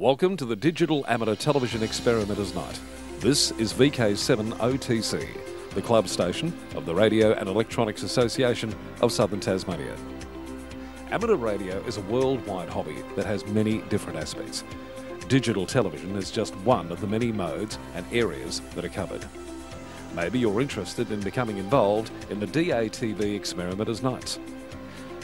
Welcome to the Digital Amateur Television Experimenters Night. This is VK7 OTC, the club station of the Radio and Electronics Association of Southern Tasmania. Amateur radio is a worldwide hobby that has many different aspects. Digital television is just one of the many modes and areas that are covered. Maybe you're interested in becoming involved in the DATV Experimenters Nights.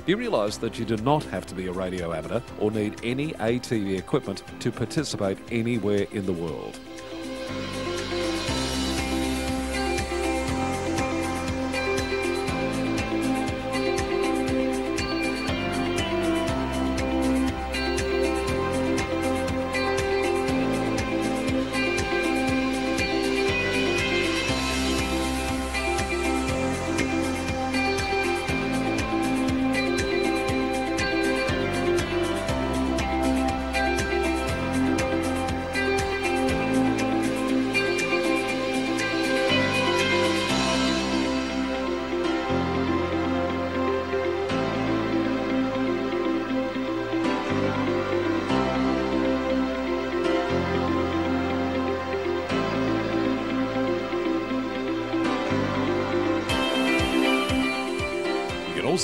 You realise that you do not have to be a radio amateur or need any ATV equipment to participate anywhere in the world?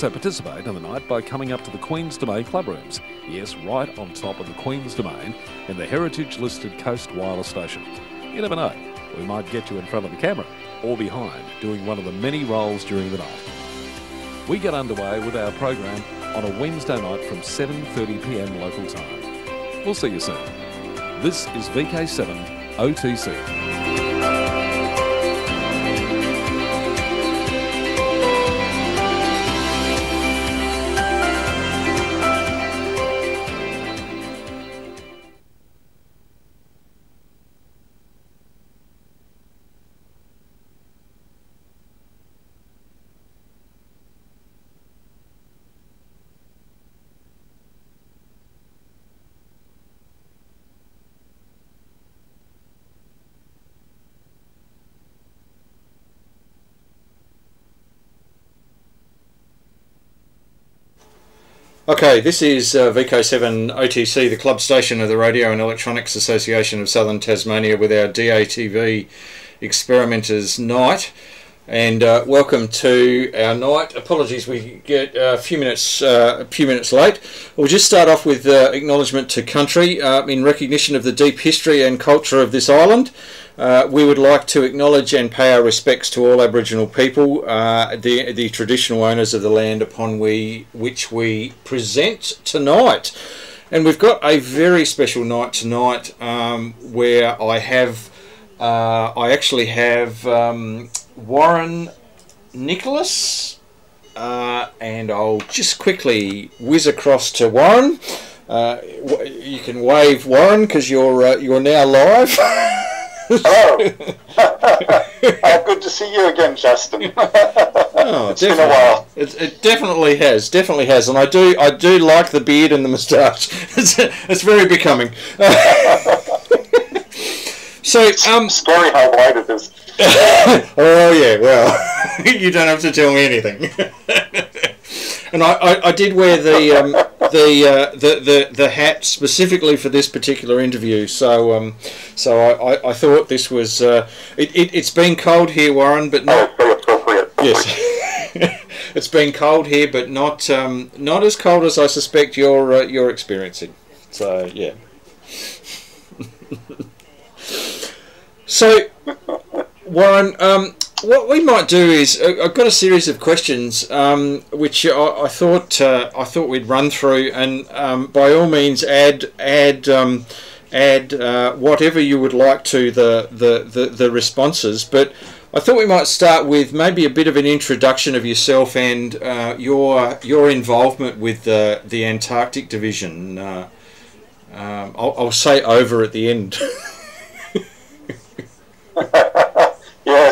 Also participate in the night by coming up to the Queen's Domain club rooms. Yes, right on top of the Queen's Domain in the heritage listed Coast Wireless Station. You never know, we might get you in front of the camera or behind doing one of the many roles during the night. We get underway with our program on a Wednesday night from 7.30pm local time. We'll see you soon. This is VK7 OTC. Okay, this is uh, VK7 OTC, the club station of the Radio and Electronics Association of Southern Tasmania, with our DATV Experimenters Night. And uh, welcome to our night. Apologies, we get a few minutes uh, a few minutes late. We'll just start off with uh, acknowledgement to country uh, in recognition of the deep history and culture of this island. Uh, we would like to acknowledge and pay our respects to all Aboriginal people, uh, the the traditional owners of the land upon we which we present tonight. And we've got a very special night tonight, um, where I have, uh, I actually have um, Warren Nicholas, uh, and I'll just quickly whiz across to Warren. Uh, you can wave Warren because you're you're now live. Hello. oh, good to see you again, Justin. Oh, It's been a while. It, it definitely has, definitely has, and I do, I do like the beard and the moustache. It's, it's very becoming. so, um, Scary how wide it is. oh yeah, well, you don't have to tell me anything. And I, I, I did wear the um, the, uh, the the the hat specifically for this particular interview. So um, so I, I, I thought this was uh, it, it it's been cold here, Warren, but not Oh. Yes, it's been cold here, but not um, not as cold as I suspect you're uh, you're experiencing. So yeah. so Warren, um, what we might do is I've got a series of questions um, which I, I thought uh, I thought we'd run through, and um, by all means add add. Um, add uh, whatever you would like to the, the, the, the responses. But I thought we might start with maybe a bit of an introduction of yourself and uh, your your involvement with the the Antarctic Division. Uh, um, I'll, I'll say over at the end.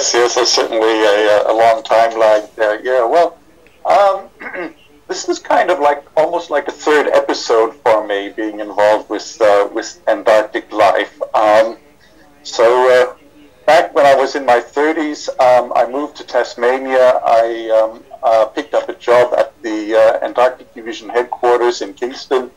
Yes, yes, there's certainly a, a long time lag there. Yeah, well, um, this is kind of like almost like a third episode for me being involved with uh, with Antarctic life. Um, so uh, back when I was in my 30s, um, I moved to Tasmania. I um, uh, picked up a job at the uh, Antarctic Division headquarters in Kingston,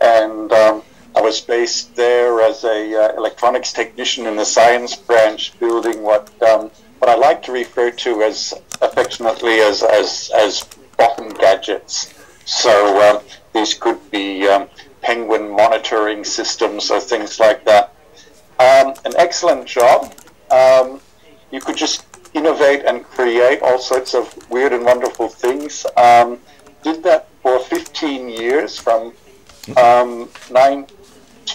and um, I was based there as a uh, electronics technician in the science branch, building what um, what I like to refer to as affectionately as as, as bottom gadgets. So um, these could be um, penguin monitoring systems or things like that. Um, an excellent job. Um, you could just innovate and create all sorts of weird and wonderful things. Did that for 15 years from um,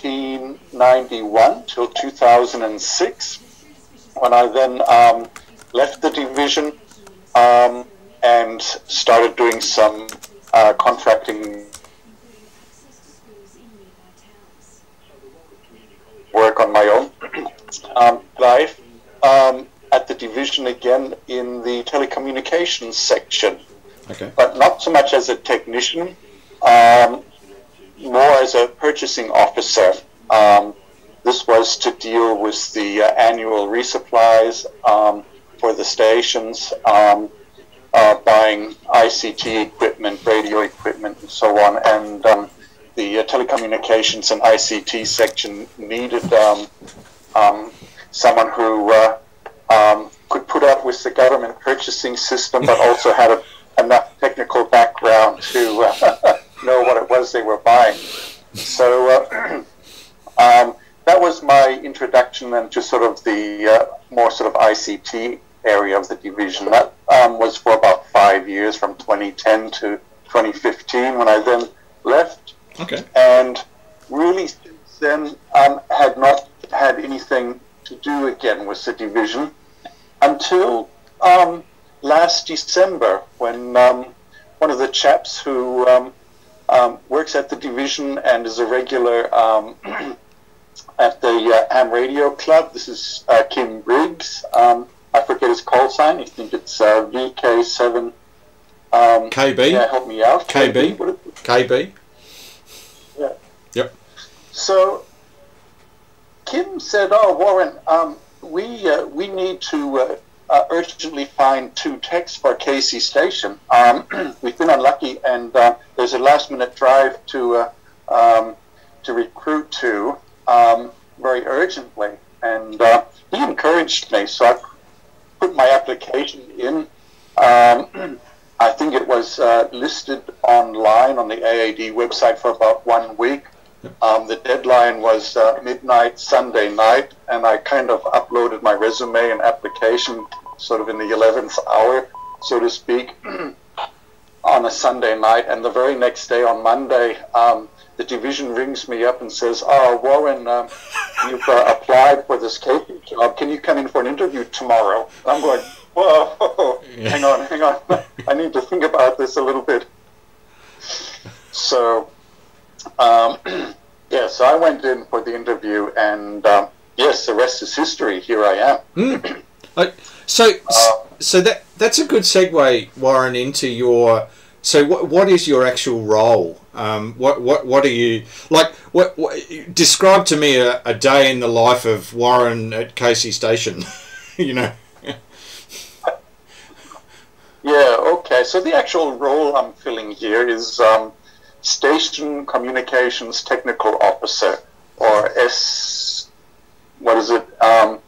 1991 till 2006, when I then um, left the division um, and started doing some uh, contracting work on my own um, life um, at the division again in the telecommunications section. Okay. But not so much as a technician, um, more as a purchasing officer. Um, this was to deal with the uh, annual resupplies um, for the stations, um, uh, buying ICT equipment, radio equipment, and so on. And um, the uh, telecommunications and ICT section needed um, um, someone who uh, um, could put up with the government purchasing system, but also had a, enough technical background to uh, know what it was they were buying. So uh, um, that was my introduction then to sort of the uh, more sort of ICT area of the division. That um, was for about five years, from 2010 to 2015, when I then left. Okay. And really, since then, um, had not had anything to do again with the division until um, last December, when um, one of the chaps who um, um, works at the division and is a regular um, at the uh, Ham Radio Club. This is uh, Kim Briggs. Um, I forget his call sign. I think it's uh, VK7. Um, KB? Yeah, help me out. KB? It- KB. Yeah. Yep. So Kim said, "Oh, Warren, um, we uh, we need to uh, urgently find two techs for Casey Station. Um, we've been unlucky, and uh, there's a last minute drive to uh, um, to recruit to um, very urgently." And uh, he encouraged me, so I put my application in. Um, I think it was uh, listed online on the AAD website for about one week. Um, the deadline was uh, midnight Sunday night, and I kind of uploaded my resume and application sort of in the 11th hour, so to speak, on a Sunday night. And the very next day, on Monday, um, the division rings me up and says, Oh, Warren, um, you've uh, applied for this KP job. Can you come in for an interview tomorrow? And I'm going, Whoa, hang on, hang on. I need to think about this a little bit. So, um, yeah, so I went in for the interview, and um, yes, the rest is history. Here I am. Like, so, so that that's a good segue, Warren, into your. So, what what is your actual role? Um, what what what are you like? What, what describe to me a, a day in the life of Warren at Casey Station? you know. Yeah, okay. So the actual role I'm filling here is um, Station Communications Technical Officer, or S. What is it? Um,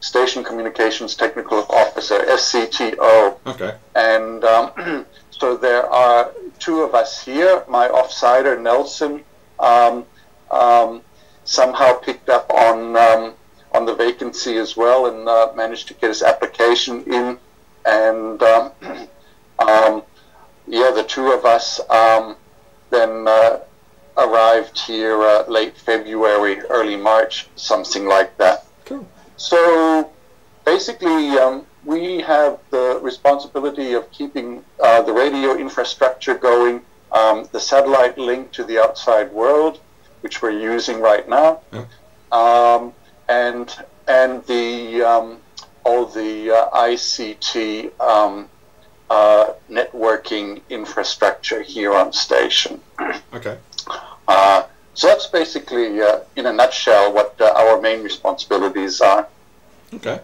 Station Communications Technical Officer, SCTO. Okay. And um, so there are two of us here. My offsider, Nelson, um, um, somehow picked up on um, on the vacancy as well and uh, managed to get his application in. And um, um, yeah, the two of us um, then uh, arrived here uh, late February, early March, something like that. Cool. So basically, um, we have the responsibility of keeping uh, the radio infrastructure going, um, the satellite link to the outside world, which we're using right now, Yeah. um, and and the um, all the uh, ICT um, uh, networking infrastructure here on station. Okay. Uh, so that's basically, uh, in a nutshell, what uh, our main responsibilities are. Okay.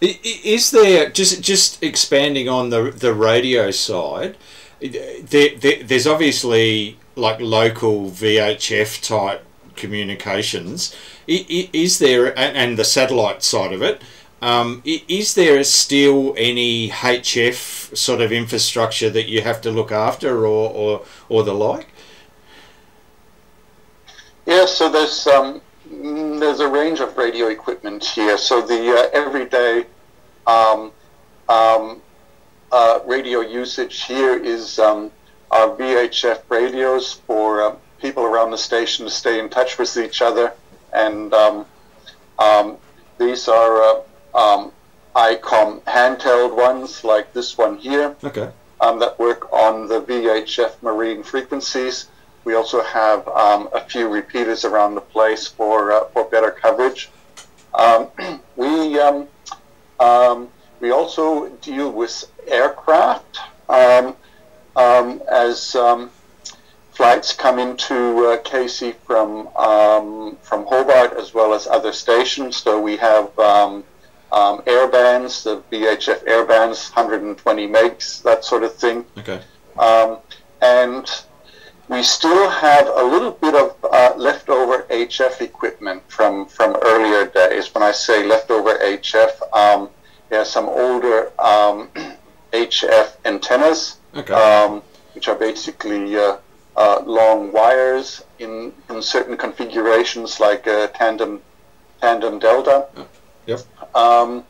Is there just just expanding on the the radio side? There, there, there's obviously like local VHF type communications. Is there and the satellite side of it? Um, is there still any HF sort of infrastructure that you have to look after, or or, or the like? Yeah, so there's um, there's a range of radio equipment here. So the uh, everyday um, um, uh, radio usage here is um, our VHF radios for uh, people around the station to stay in touch with each other, and um, these are uh, um, ICOM handheld ones like this one here. Okay. Um, that work on the VHF marine frequencies. We also have um, a few repeaters around the place for uh, for better coverage. Um, we um, um, we also deal with aircraft um, as flights come into uh, Casey from from Hobart as well as other stations. So we have um, air bands, the VHF air bands, 120 megs, that sort of thing. Okay. Um, and we still have a little bit of uh, leftover HF equipment from, from earlier days. When I say leftover HF, um, yeah, some older um, HF antennas, okay. um, which are basically uh, uh, long wires in, in certain configurations like tandem tandem delta. Um,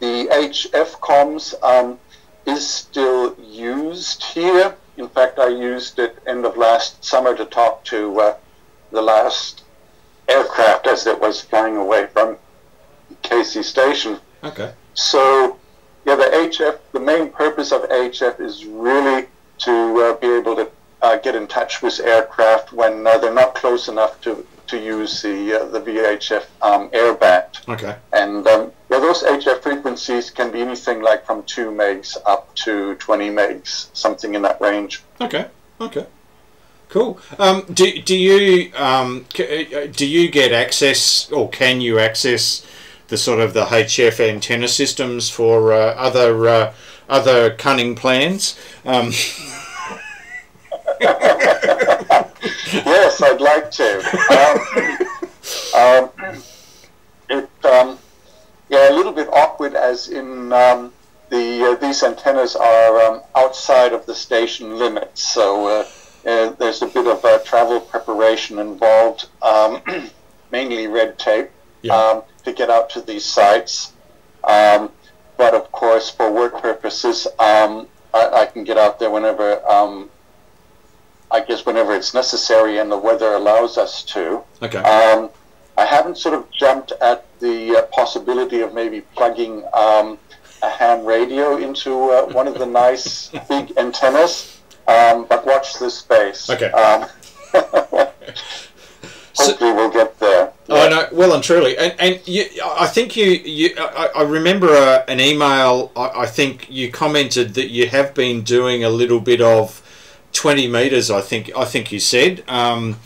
the HF comms um, is still used here. In fact, I used it end of last summer to talk to uh, the last aircraft as it was flying away from Casey Station. Okay. So, yeah, the HF, the main purpose of HF is really to uh, be able to uh, get in touch with aircraft when uh, they're not close enough to to use the uh, the VHF um, airband. Okay. And um, yeah, those HF frequencies can be anything like from two megs up to twenty megs, something in that range. Okay. Okay. Cool. Um, do, do you um, uh, do you get access or can you access the sort of the HF antenna systems for uh, other uh, other cunning plans? Yes, I'd like to. Um, um, it, um, yeah, a little bit awkward, as in um, the uh, these antennas are um, outside of the station limits, so uh, uh, there's a bit of uh, travel preparation involved, um, mainly red tape, yeah. to get out to these sites. but of course, for work purposes, I, I, can get out there whenever I guess whenever it's necessary and the weather allows us to. Okay. Um, I haven't sort of jumped at the uh, possibility of maybe plugging um, a ham radio into uh, one of the nice big antennas, um, but watch this space. Okay. Um, hopefully we'll get there. Yeah. Oh no, well and truly, and and you, I think you, you I, I remember a, uh, an email. I, I think you commented that you have been doing a little bit of 20 meters. I think I think you said. Um,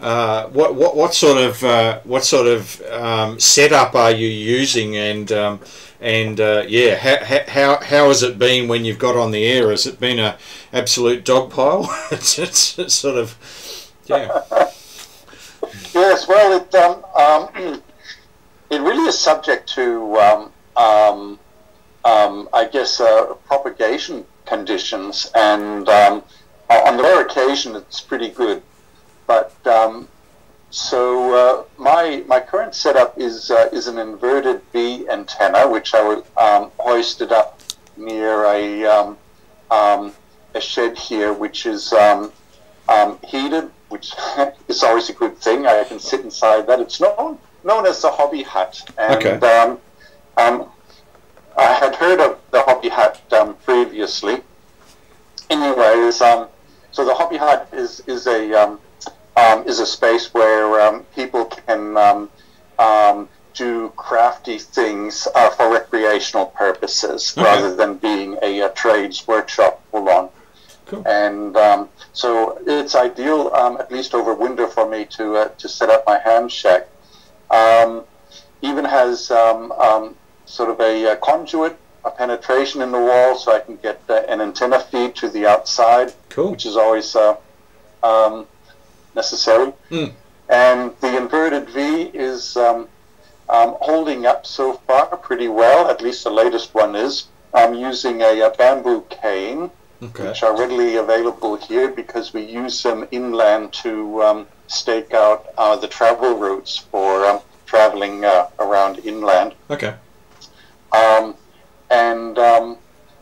uh, what, what what sort of uh, what sort of um, setup are you using and um, and uh, yeah how, how how has it been when you've got on the air has it been a absolute dog pile it's, it's, it's, sort of yeah yes well it um, um it really is subject to um, um, I guess uh, propagation conditions and uh, on the rare occasion, it's pretty good. But um, so uh, my my current setup is uh, is an inverted V antenna, which I um, hoisted up near a um, um a shed here, which is um, um, heated, which is always a good thing. I can sit inside that. It's known known as the hobby hut, and okay. I had heard of the hobby hut previously. Anyways, um, so the hobby hut is is a um, um, is a space where um, people can um, um, do crafty things uh, for recreational purposes okay. rather than being a, a trades workshop full on. Cool. And um, so it's ideal, at least over winter, for me to uh, to set up my ham shack. even has sort of a, a conduit a penetration in the wall so I can get uh, an antenna feed to the outside, cool. which is always uh, um, necessary. Mm. and the inverted V is um, um, holding up so far pretty well. At least the latest one is. I'm using a, a bamboo cane, Okay. which are readily available here because we use them inland to um, stake out uh, the travel routes for um, traveling uh, around inland. Okay. Um, and um,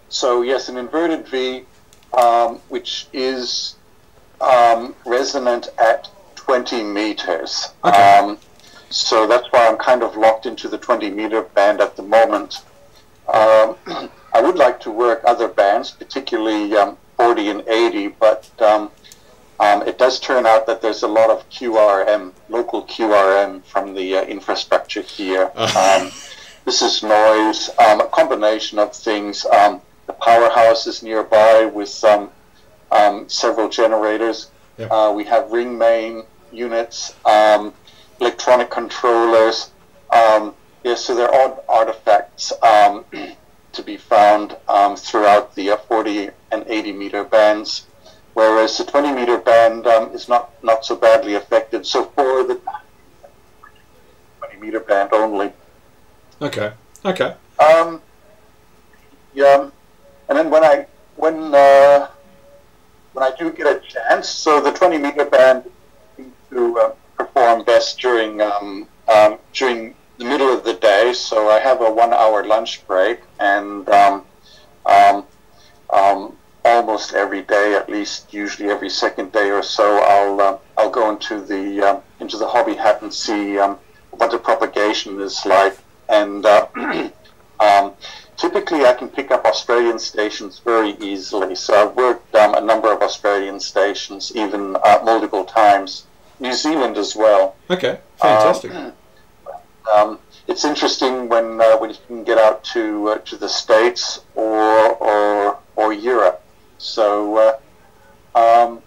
so, yes, an inverted V, um, which is um, resonant at 20 meters. Okay. Um, so that's why I'm kind of locked into the 20 meter band at the moment. Um, I would like to work other bands, particularly um, 40 and 80, but um, um, it does turn out that there's a lot of QRM, local QRM from the uh, infrastructure here. Um, this is noise, um, a combination of things. Um, the powerhouse is nearby with um, um, several generators. Uh, we have ring main units, um, electronic controllers. Um, yeah, so there are artifacts um, to be found um, throughout the uh, 40 and 80 meter bands, whereas the 20 meter band um, is not, not so badly affected. So for the 20 meter band only. Okay. Okay. Um, yeah, and then when I when uh, when I do get a chance, so the 20 meter band to uh, perform best during um, um, during the middle of the day. So I have a one hour lunch break, and um, um, um, almost every day, at least usually every second day or so, I'll uh, I'll go into the um, into the hobby hut and see what the propagation is like, and uh, um, typically I can pick up Australian stations very easily. So I've worked um, a number of Australian stations, even uh, multiple times. New Zealand as well. Okay. Fantastic. Um, it's interesting when uh, when you can get out to uh, to the states or or or Europe. So uh, um,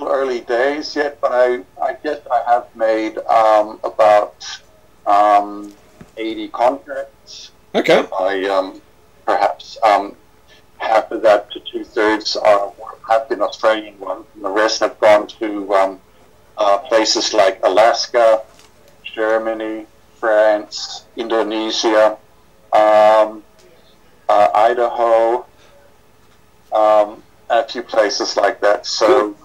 early days yet, but I I guess I have made um, about um, eighty contracts. okay. I um, perhaps um, half of that to two thirds are have been Australian ones, and the rest have gone to um, uh, places like Alaska, Germany, France, Indonesia, um, uh, Idaho, um, a few places like that. So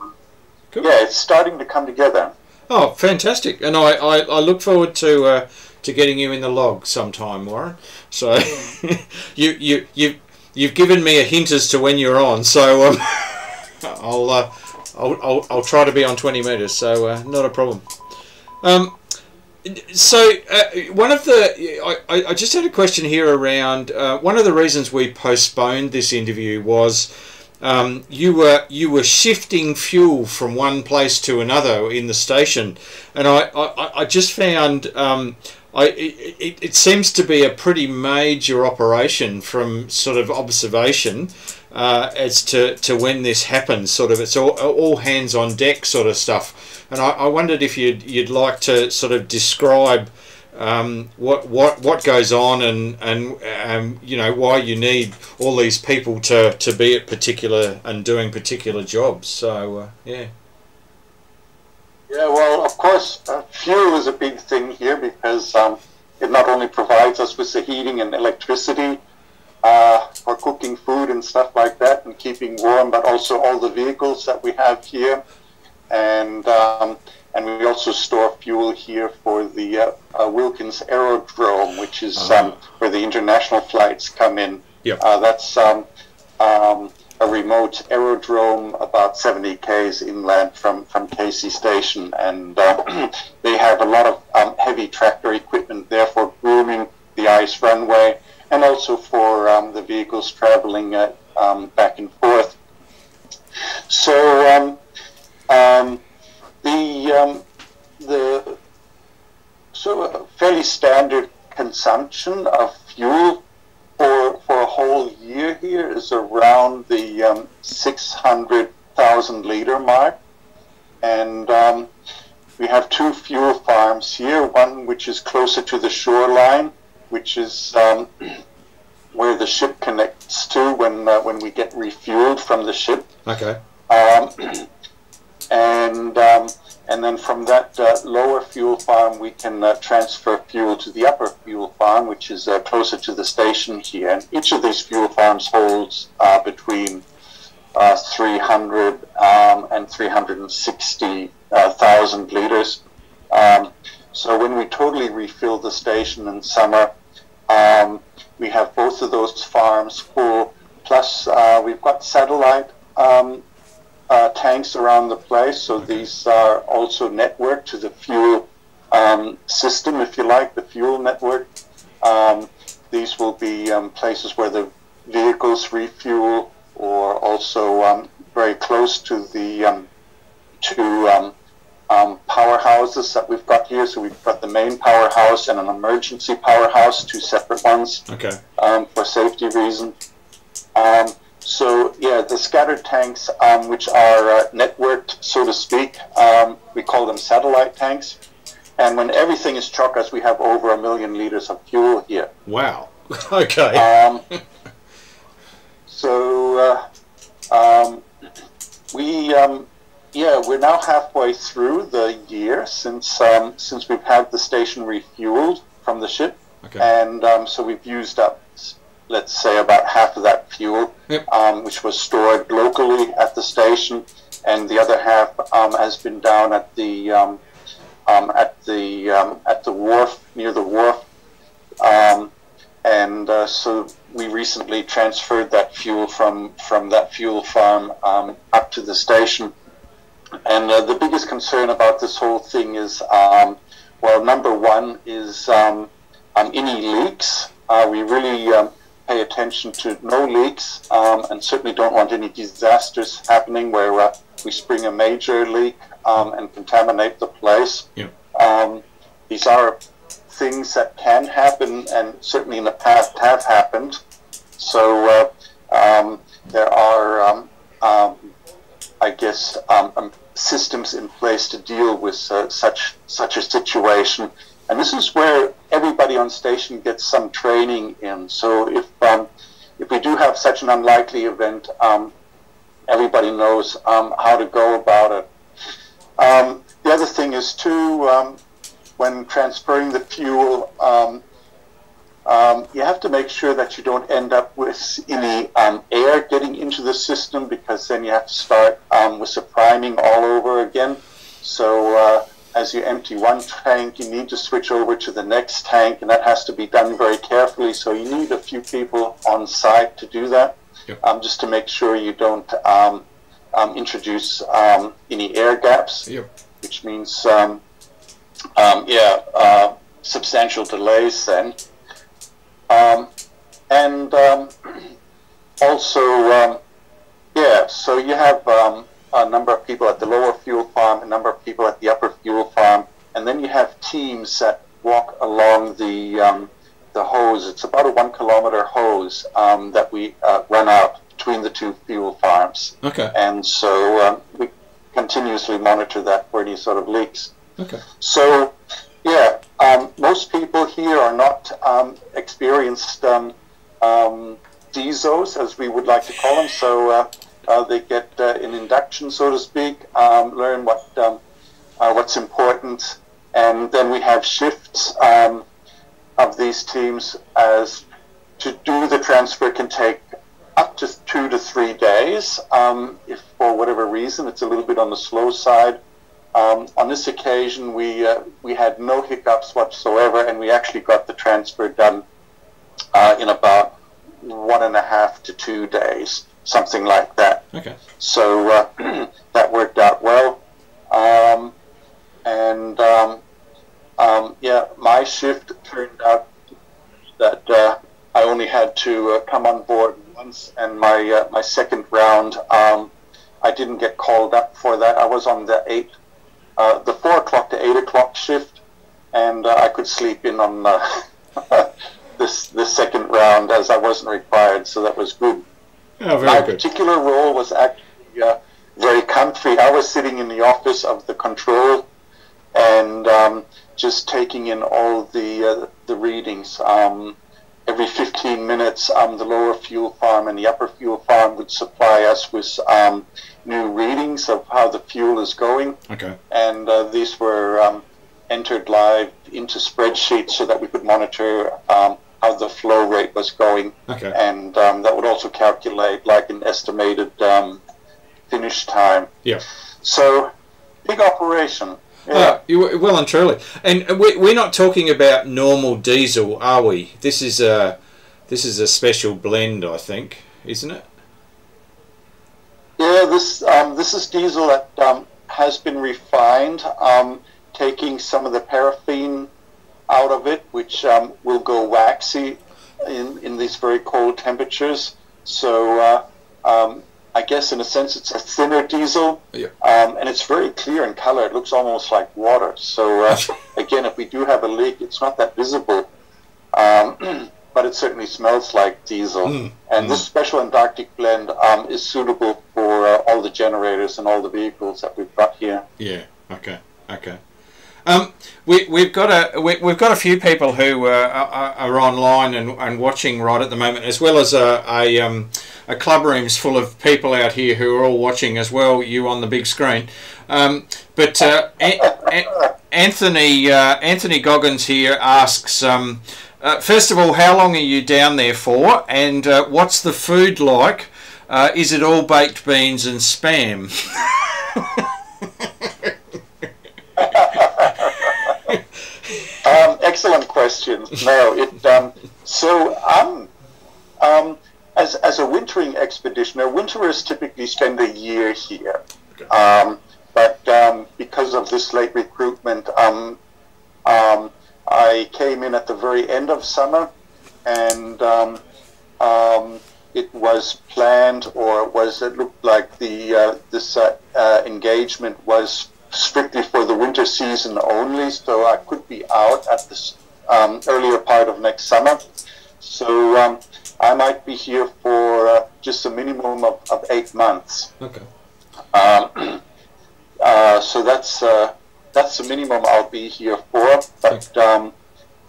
Cool. yeah, it's starting to come together. Oh, fantastic! And I, I, I look forward to uh, to getting you in the log sometime, Warren. So you you you you've given me a hint as to when you're on. So um, I'll, uh, I'll I'll I'll try to be on twenty meters. So uh, not a problem. Um, so uh, one of the I, I I just had a question here around uh, one of the reasons we postponed this interview was um, you were you were shifting fuel from one place to another in the station, and I I, I just found um, I it, it, seems to be a pretty major operation from sort of observation uh, as to, to when this happens. Sort of it's all, all hands on deck sort of stuff, and I, I wondered if you'd you'd like to sort of describe um, what what what goes on and and um, you know why you need all these people to, to be at particular and doing particular jobs. So uh, yeah, Yeah, well, of course, uh, fuel is a big thing here because um, it not only provides us with the heating and electricity uh, for cooking food and stuff like that and keeping warm, but also all the vehicles that we have here. And um, and we also store fuel here for the uh, uh, Wilkins Aerodrome, which is um, where the international flights come in. Yep. Uh, that's um, um, a remote aerodrome about 70 k's inland from, from Casey Station, and uh, they have a lot of um, heavy tractor equipment there for grooming the ice runway and also for um, the vehicles traveling uh, um, back and forth. So um, um, the um, the so a fairly standard consumption of fuel for for a whole year here is around the um, 600,000 liter mark, and um, we have two fuel farms here. One which is closer to the shoreline, which is um, where the ship connects to when uh, when we get refueled from the ship. okay, Um, and um, and then from that uh, lower fuel farm, we can uh, transfer fuel to the upper fuel farm, which is uh, closer to the station here. And each of these fuel farms holds uh, between uh, 300 um, and 360,000 liters. Um, so when we totally refill the station in summer, um, we have both of those farms full. Plus, uh, we've got satellite um, uh, tanks around the place. So these are also networked to the fuel um, system, if you like, the fuel network. Um, these will be um, places where the vehicles refuel, or also um, very close to the um, to um, powerhouses that we've got here. So we've got the main powerhouse and an emergency powerhouse, two separate ones. Okay. for safety reasons. Um, so yeah, the scattered tanks, um, which are uh, networked, so to speak, um, we call them satellite tanks. And when everything is as we have over a million liters of fuel here. Wow. okay. Um, so uh, um, we, um, yeah, we're now halfway through the year since um, since we've had the station refueled from the ship, okay. and so we've used up let's say about half of that fuel, yep. um, which was stored locally at the station, and the other half um, has been down at the um, um at the um, at the wharf near the wharf, um, and uh, so we recently transferred that fuel from from that fuel farm up to the station. And uh, the biggest concern about this whole thing is, well, number one is any leaks. Uh, we really pay attention to no leaks um, and certainly don't want any disasters happening where uh, we spring a major leak um, and contaminate the place. Yeah. Um, these are things that can happen and certainly in the past have happened. So uh, um, there are, um, um, I guess, systems in place to deal with uh, such such a situation. And this is where everybody on station gets some training in. So if um, if we do have such an unlikely event, um, everybody knows um, how to go about it. Um, the other thing is too, um, when transferring the fuel, um, you have to make sure that you don't end up with any air getting into the system because then you have to start with the priming all over again. So uh, as you empty one tank, you need to switch over to the next tank, and that has to be done very carefully. So you need a few people on site to do that, yep. um, just to make sure you don't um, um, introduce um, any air gaps, yep. which means, um, um, yeah, uh, substantial delays then. and also, yeah, so you have a number of people at the lower fuel farm, a number of people at the upper fuel farm, and then you have teams that walk along the um, the hose. It's about a one kilometer hose um, that we uh, run out between the two fuel farms. Okay. And so um, we continuously monitor that for any sort of leaks. Okay. So, yeah, um, most people here are not um, experienced um, um, as we would like to call them. So. Uh, uh, they get uh, an induction, so to speak, um, learn what um, uh, what's important, and then we have shifts um, of these teams as to do the transfer can take up to two to three days. Um, if for whatever reason it's a little bit on the slow side. Um, on this occasion, we uh, we had no hiccups whatsoever, and we actually got the transfer done uh, in about one and a half to two days something like that. Okay. So uh, that worked out well. Um, and um, um, yeah, my shift turned out that uh, I only had to uh, come on board once, and my uh, my second round, um, I didn't get called up for that. I was on the eight, uh, the four o'clock to eight o'clock shift, and uh, I could sleep in on this this second round as I wasn't required, so that was good. Oh, My good. particular role was actually uh, very comfy. I was sitting in the office of the control and um, just taking in all the uh, the readings. Um, every 15 minutes, um, the lower fuel farm and the upper fuel farm would supply us with um, new readings of how the fuel is going. Okay. And uh, these were um, entered live into spreadsheets so that we could monitor um, how the flow rate was going. Okay. And um, that would also calculate like an estimated um, finish time. Yeah. So, big operation. Yeah. Uh, well and truly, and we, we're not talking about normal diesel, are we? This is a this is a special blend, I think, isn't it? Yeah, this um, this is diesel that um, has been refined, um, taking some of the paraffin out of it, which um, will go waxy in, in these very cold temperatures. So uh, um, I guess in a sense it's a thinner diesel, Yeah. um, and it's very clear in color. It looks almost like water. So uh, again, if we do have a leak, it's not that visible. Um, but it certainly smells like diesel. Mm, And this special Antarctic blend um, is suitable for uh, all the generators and all the vehicles that we've got here. Yeah. Okay. Okay. Um, we, we've got a we, we've got a few people who uh, are, are online and, and watching right at the moment, as well as a a, um, a club rooms full of people out here who are all watching as well. You on the big screen, um, but uh, Anthony uh, Anthony Goggins here asks. Um, uh, first of all, how long are you down there for, and uh, what's the food like? Uh, is it all baked beans and spam? Um, excellent question. No, it. Um, so I'm. Um, as, as a wintering expeditioner, winterers typically spend a year here. Um, but um, because of this late recruitment, um, um, I came in at the very end of summer, and um, um, it was planned, or was it looked like the uh, this uh, uh, engagement was strictly for the winter season only, so I could be out at the um, earlier part of next summer. So um, I might be here for uh, just a minimum of, of eight months. Okay. Um, uh, so that's uh, that's the minimum I'll be here for. But um,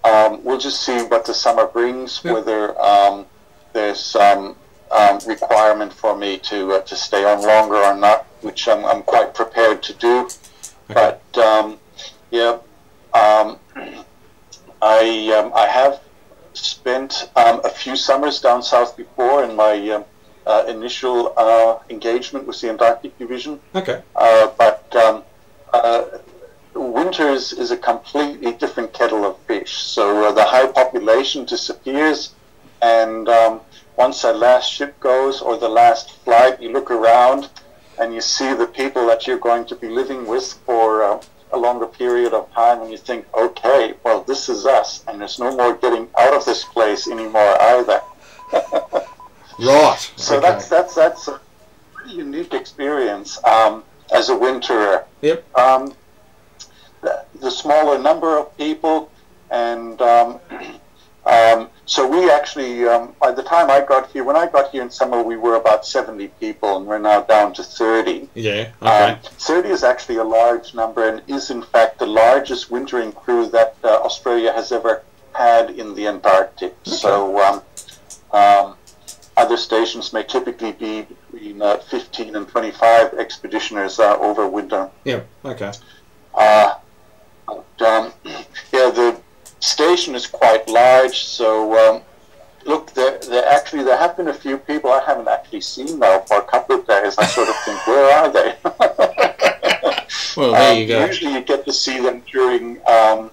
um, we'll just see what the summer brings. Yeah. Whether um, there's um, um, requirement for me to uh, to stay on longer or not, which I'm, I'm quite prepared to do. Okay. But um, yeah, um, I um, I have spent um, a few summers down south before in my um, uh, initial uh, engagement with the Antarctic Division. Okay. Uh, but um, uh, winters is a completely different kettle of fish. So uh, the high population disappears, and um, once that last ship goes or the last flight, you look around and you see the people that you're going to be living with for a longer period of time, and you think, okay, well, this is us, and there's no more getting out of this place anymore either. Right. So okay. that's that's that's a pretty unique experience um, as a winterer. Yep. Um, the, the smaller number of people, and um, um, so we actually, um, by the time I got here, when I got here in summer, we were about 70 people, and we're now down to 30. Yeah. Okay. Um, 30 is actually a large number and is, in fact, the largest wintering crew that uh, Australia has ever had in the Antarctic. So um, um, other stations may typically be between uh, 15 and 25 expeditioners uh, over winter. yeah. Okay. Uh, but, um, yeah, the station is quite large, so um, look, there, there actually there have been a few people I haven't actually seen now for a couple of days. I sort of think, where are they? Well, there Um, you go. Usually, you get to see them during um,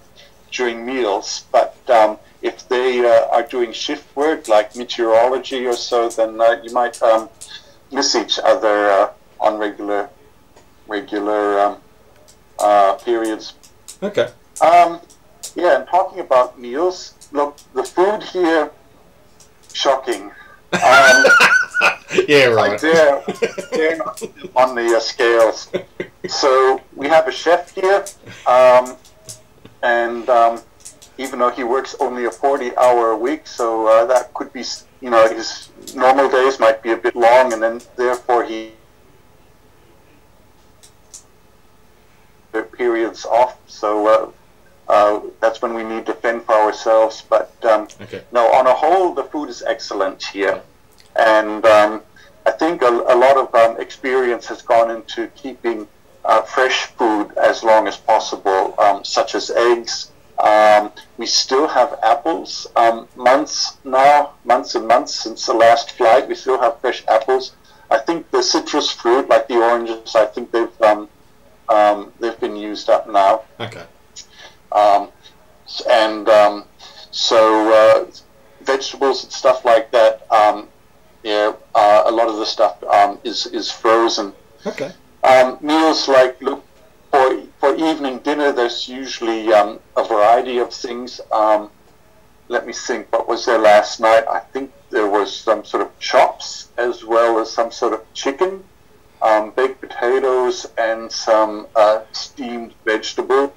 during meals, but um, if they uh, are doing shift work like meteorology or so, then uh, you might um, miss each other uh, on regular regular um, uh, periods. Okay. Um, yeah, and talking about meals, look, the food here, shocking. Um, Yeah. like Right. they're, they're not on the uh, scales. So we have a chef here, um, and um, even though he works only a 40 hour a week, so uh, that could be, you know, his normal days might be a bit long, and then therefore he periods off. So uh, uh, that's when we need to fend for ourselves. But um, Okay. no, on a whole, the food is excellent here, and um, I think a, a lot of um, experience has gone into keeping uh, fresh food as long as possible, um, such as eggs. Um, we still have apples. Um, months now, months and months since the last flight, we still have fresh apples. I think the citrus fruit, like the oranges, I think they've um, um, they've been used up now. Okay. Um, and um, so uh, vegetables and stuff like that. Um, yeah, uh, a lot of the stuff um, is is frozen. Okay. Um, meals like look for for evening dinner. There's usually um, a variety of things. Um, let me think. What was there last night? I think there was some sort of chops as well as some sort of chicken, um, baked potatoes, and some uh, steamed vegetable.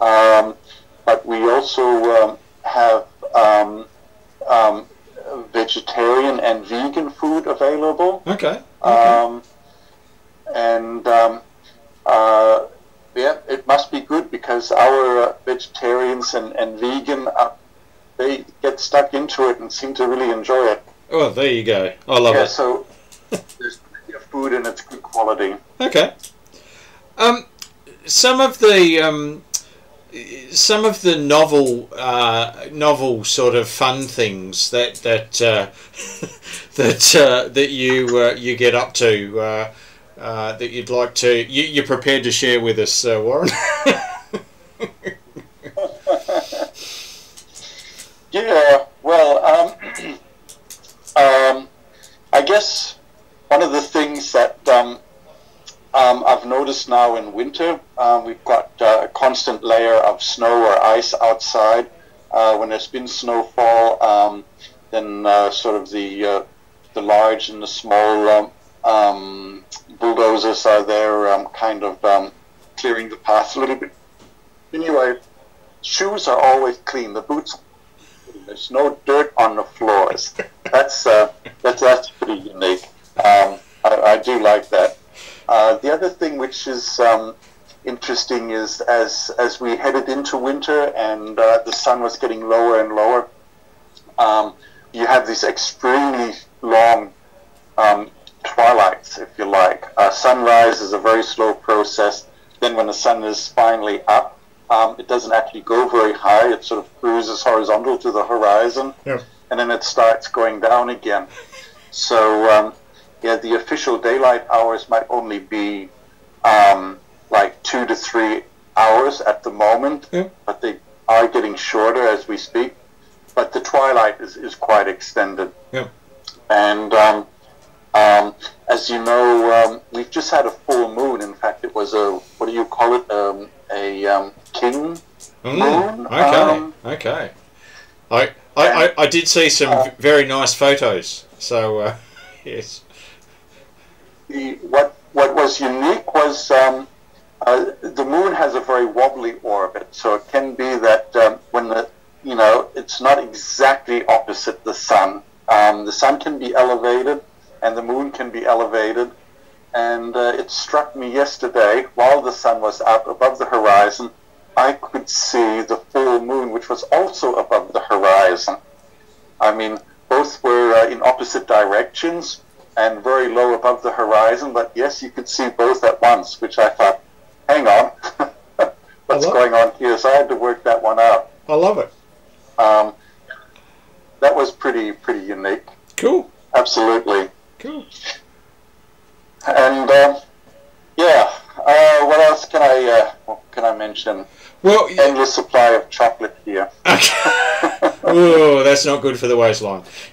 Um, but we also um, have um, um, vegetarian and vegan food available. Okay. Um, and um, uh, yeah, it must be good because our uh, vegetarians and, and vegan, uh, they get stuck into it and seem to really enjoy it. Oh, there you go. I love yeah, it. so there's plenty of food and it's good quality. Okay. Um, some of the um, some of the novel uh, novel sort of fun things that that uh, that uh, that you uh, you get up to uh, uh, that you'd like to you, you're prepared to share with us, Warren. Yeah, well, um, um, I guess one of the things that um, um, I've noticed now in winter, uh, we've got uh, a constant layer of snow or ice outside. Uh, when there's been snowfall, um, then uh, sort of the uh, the large and the small um, um, bulldozers are there, um, kind of um, clearing the path a little bit. Anyway, shoes are always clean. The boots there's no dirt on the floors. That's uh, that's that's pretty unique. Um, I, I do like that. Uh, the other thing which is um, interesting is as as we headed into winter and uh, the sun was getting lower and lower, um, you have these extremely long um, twilights, if you like. Uh, sunrise is a very slow process. Then when the sun is finally up, um, it doesn't actually go very high. It sort of cruises horizontal to the horizon, Yeah. and then it starts going down again. So, um, yeah, the official daylight hours might only be um, like two to three hours at the moment, Yeah. but they are getting shorter as we speak. But the twilight is, is quite extended. Yeah. And um, um, as you know, um, we've just had a full moon. In fact, it was a what do you call it? Um, a um, king Mm, moon. okay. Okay. I, I, I, I did see some Uh, very nice photos. So uh, yes. The, what what was unique was um, uh, the moon has a very wobbly orbit, so it can be that um, when the you know it's not exactly opposite the sun. Um, the sun can be elevated, and the moon can be elevated. And uh, it struck me yesterday while the sun was up above the horizon, I could see the full moon, which was also above the horizon. I mean, both were uh, in opposite directions and very low above the horizon, but yes, you could see both at once, which I thought, hang on, what's going on here? So I had to work that one out. I love it. Um, that was pretty pretty unique, Cool. absolutely. Cool. And um, yeah, uh, what else can I uh, what can I mention? Well, Endless supply of chocolate here. oh, that's not good for the waistline.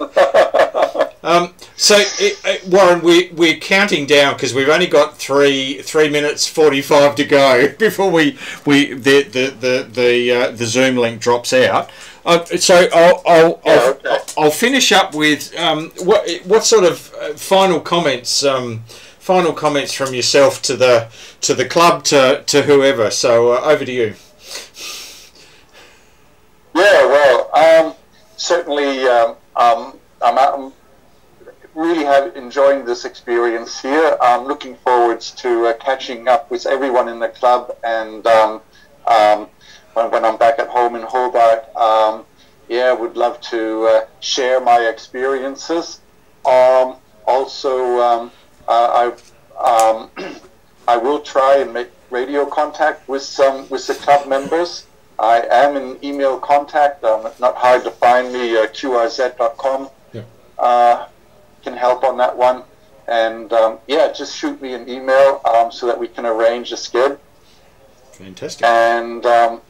um, so, it, it, Warren, we, we're counting down because we've only got three three minutes forty five to go before we, we the the the the, uh, the Zoom link drops out. Uh, so I'll I'll, I'll, okay. I'll finish up with um, what what sort of uh, final comments um, final comments from yourself to the to the club to to whoever. So uh, over to you. Yeah, well, um, certainly, um, I'm, I'm really have enjoying this experience here. I'm looking forward to uh, catching up with everyone in the club and um, um, when, when, I'm back at home in Hobart. Um, yeah, I would love to uh, share my experiences. Um, also, um, uh, I I will try and make radio contact with some with the club members. I am in email contact. Um, not hard to find me. Uh, QRZ.com yeah. uh, can help on that one. And um, yeah, just shoot me an email um, so that we can arrange a sked. Fantastic. And um,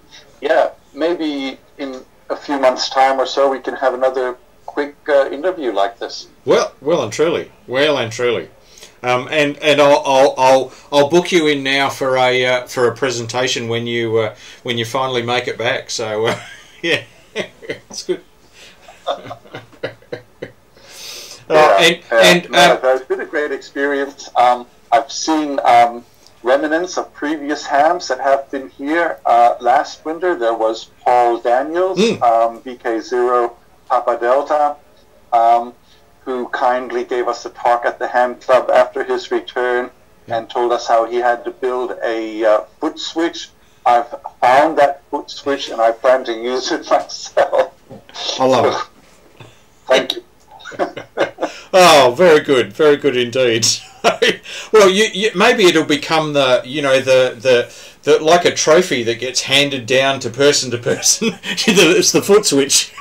yeah, maybe in a few months' time or so, we can have another quick uh, interview like this. Well, well and truly, well and truly. Um, and and I'll, I'll, I'll I'll book you in now for a uh, for a presentation when you uh, when you finally make it back. So uh, yeah, it's good. yeah, and and yeah, uh, it's been a great experience. Um, I've seen um, remnants of previous hams that have been here. Uh, last winter there was Paul Daniels, mm. um, VK0 Papa Delta. Who kindly gave us a talk at the Ham Club after his return and told us how he had to build a uh, foot switch. I've found that foot switch and I plan to use it myself. I love it. Thank you. oh, very good, very good indeed. well, you, you, maybe it'll become the you know the the. The, like a trophy that gets handed down to person to person. it's the foot switch.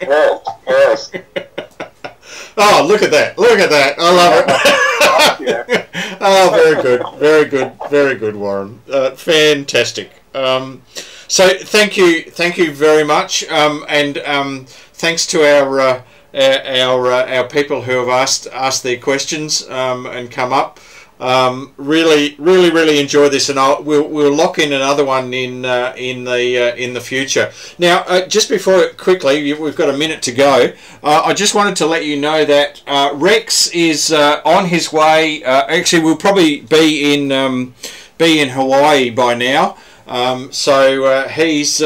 yes, yes. Oh, look at that! Look at that! I love it. oh, very good, very good, very good, Warren. Uh, fantastic. Um, so, thank you, thank you very much, um, and um, thanks to our uh, our uh, our people who have asked asked their questions um, and come up. Um, really, really, really enjoy this, and I'll, we'll we'll lock in another one in uh, in the uh, in the future. Now, uh, just before quickly, we've got a minute to go. Uh, I just wanted to let you know that uh, Rex is uh, on his way. actually, we'll probably be in um, be in Hawaii by now. Um, so he's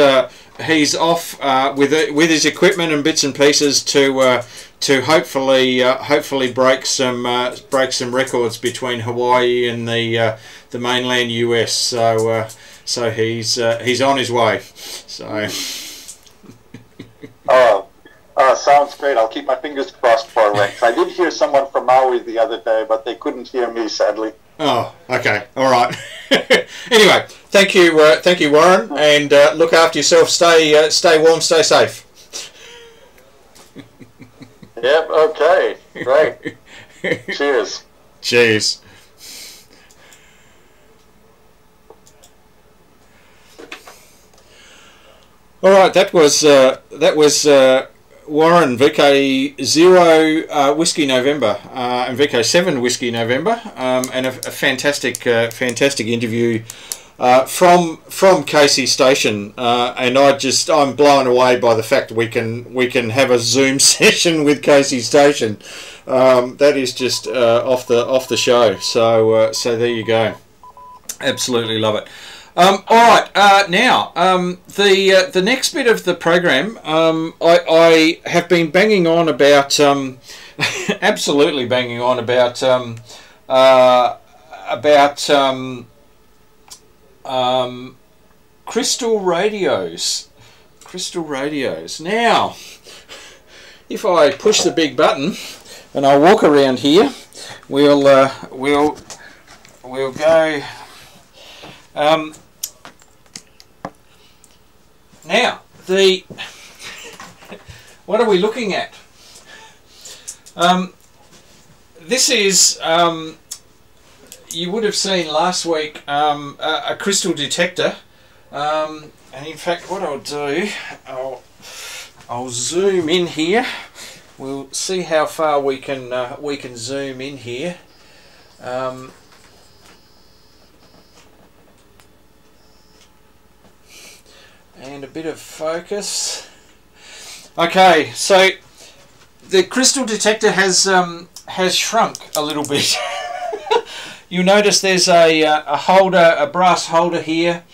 he's off with with his equipment and bits and pieces to to hopefully uh, hopefully break some uh, break some records between Hawaii and the uh, the mainland US. So uh, so he's uh, he's on his way. So. oh, uh, sounds great. I'll keep my fingers crossed for Rex. I did hear someone from Maui the other day, but they couldn't hear me, sadly. Oh, okay, all right. anyway, thank you, thank you, Warren, and look after yourself. Stay, stay warm, stay safe. Yep. Okay. Great. Cheers. Cheers. All right, that was uh, that was uh, Warren VK zero uh, whiskey November uh, and VK seven whiskey November, um, and a, a fantastic uh, fantastic interview uh, from from Casey Station, uh, and I just I'm blown away by the fact we can we can have a Zoom session with Casey Station. Um, that is just uh, off the off the show. So uh, so there you go. Absolutely love it. Um, all right, uh, now um, the uh, the next bit of the program, um, I, I have been banging on about, um, absolutely banging on about um, about um, crystal radios. Crystal radios. Now, if I push the big button and I walk around here, we'll uh, we'll we'll go. Um, now the what are we looking at? Um, this is um, you would have seen last week um, a, a, crystal detector. Um, and in fact, what I'll do, I'll, I'll zoom in here. We'll see how far we can uh, we can zoom in here. Um, and a bit of focus. Okay, so the crystal detector has um, has shrunk a little bit. you notice there's a, uh, a holder, a brass holder here.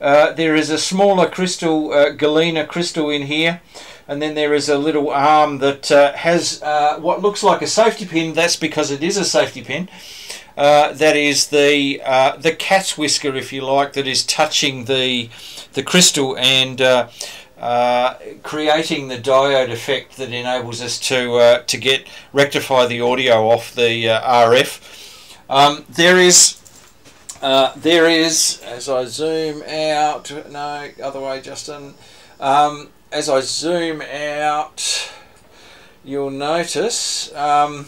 Uh, there is a smaller crystal, uh, galena crystal in here. and then there is a little arm that uh, has uh, what looks like a safety pin. That's because it is a safety pin. Uh, that is the uh, the cat's whisker, if you like, that is touching the the crystal and uh, uh, creating the diode effect that enables us to to get rectify the audio off the RF. Um, there is there is as I zoom out. No, other way, Justin. Um, as I zoom out, you'll notice, um,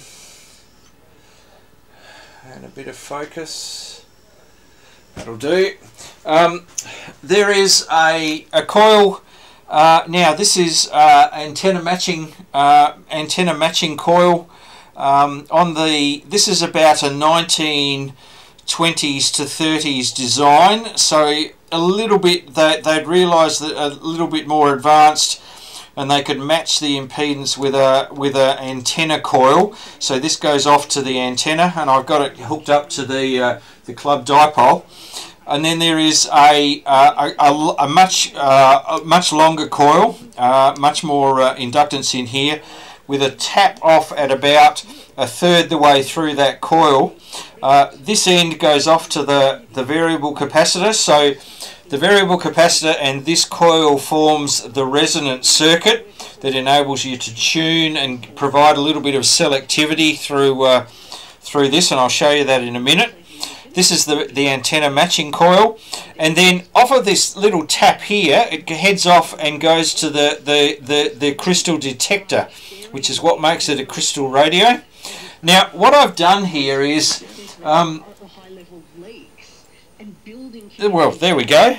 and a bit of focus, that'll do. Um, there is a, a coil, uh, now this is uh, antenna matching, uh, antenna matching coil. Um, on the, this is about a 1920s to 30s design, so a little bit they, they'd realised that a little bit more advanced and they could match the impedance with a with an antenna coil. So this goes off to the antenna and I've got it hooked up to the uh, the club dipole. And then there is a, uh, a, a, a, much uh, a much longer coil uh, much more uh, inductance in here with a tap off at about a third the way through that coil. Uh, this end goes off to the the variable capacitor. So the variable capacitor and this coil forms the resonance circuit that enables you to tune and provide a little bit of selectivity through uh, through this and I'll show you that in a minute. This is the, the antenna matching coil. And then off of this little tap here it heads off and goes to the, the, the, the crystal detector which is what makes it a crystal radio. Now what I've done here is um, well, there we go.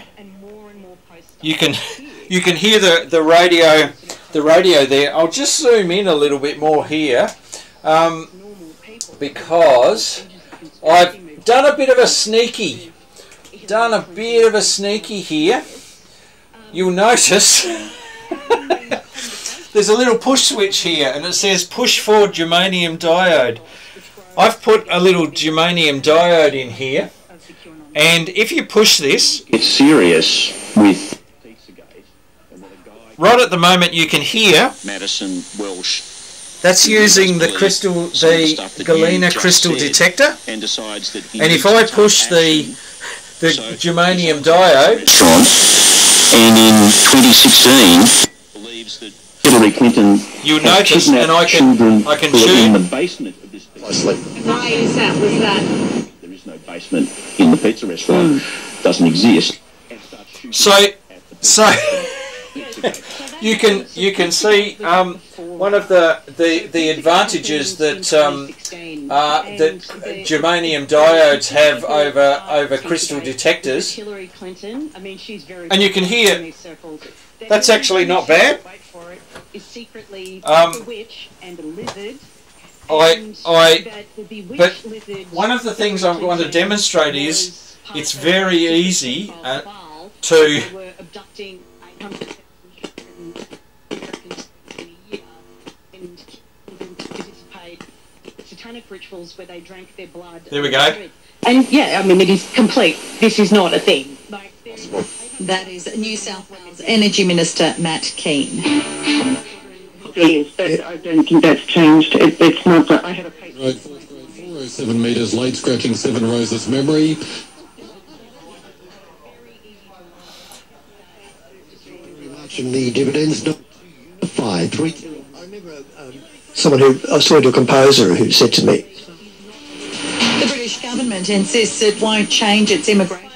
You can you can hear the the radio the radio there. I'll just zoom in a little bit more here um, because I've done a bit of a sneaky done a bit of a sneaky here. You'll notice there's a little push switch here and it says push for germanium diode. I've put a little germanium diode in here and if you push this, it's serious with. Right at the moment, you can hear Madison Welsh. That's using the crystal, the Galena crystal detector. And. And if I push the the so germanium diode, and in 2016, believes that Hillary Clinton. You'll notice, and I can I can tune. in the basement of this place. Why is that? Was that? no basement in the pizza restaurant. Mm. Doesn't exist. So, so you can you can see um, one of the, the, the advantages that um, uh, that germanium diodes have over over crystal detectors. hillary clinton. And you can hear that's actually not bad. Secretly, um, I, I, but one of the things I'm going to demonstrate is it's very easy uh, to satanic rituals where they drank their blood. There we go. And yeah, I mean, it is complete. This is not a thing. That is New South Wales Energy Minister Matt Kean yes, I don't think that's changed. It, it's not that I had a Right, 407 metres, late scratching seven roses memory. Matching the dividends, not five, three. I remember um, someone who, I was talking to a composer who said to me, the British government insists it won't change its immigration.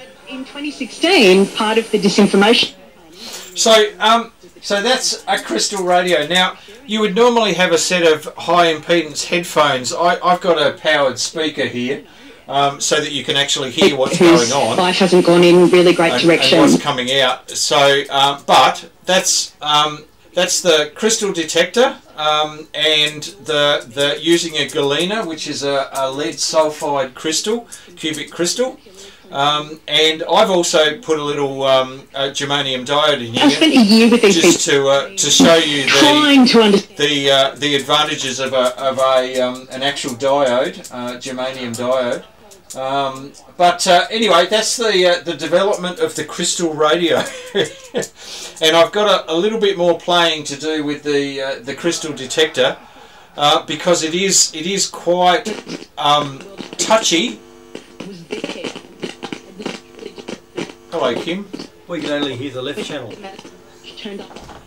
In 2016, part of the disinformation. So, um, so that's a crystal radio. Now, you would normally have a set of high impedance headphones. I, have got a powered speaker here. Um, so that you can actually hear what's going on. Life hasn't gone in really great and, direction. And what's coming out. So, um, but that's um, that's the crystal detector, um, and the the using a galena, which is a, a lead sulfide crystal, cubic crystal. Um, and I've also put a little um, germanium diode in here. I spent a year with these just to uh, to show you the the uh, the advantages of a of a um, an actual diode, uh, germanium diode. Um, but uh, anyway, that's the uh, the development of the crystal radio, and I've got a, a, little bit more playing to do with the uh, the crystal detector uh, because it is it is quite um, touchy. Hello, Kim. We can only hear the left channel.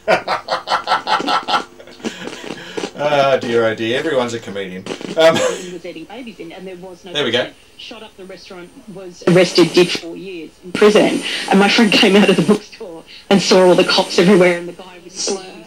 Ah, dear, oh dear. Everyone's a comedian. Um, was eating babies in, and there was no. There we go. Shot up the restaurant, was arrested, did four years in prison. And my friend came out of the bookstore and saw all the cops everywhere, and the guy was slurring